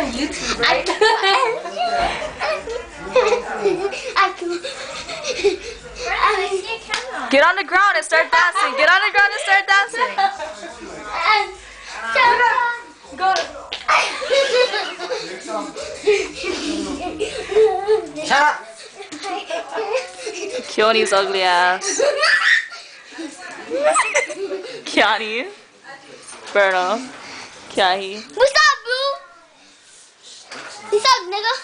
on YouTube, right? I can. Get on the ground and start dancing. Get on the ground and start dancing. Go. Shut up. Keoni's ugly ass. Keani. Berno. Keahi. What's up, boo? What's up, nigga?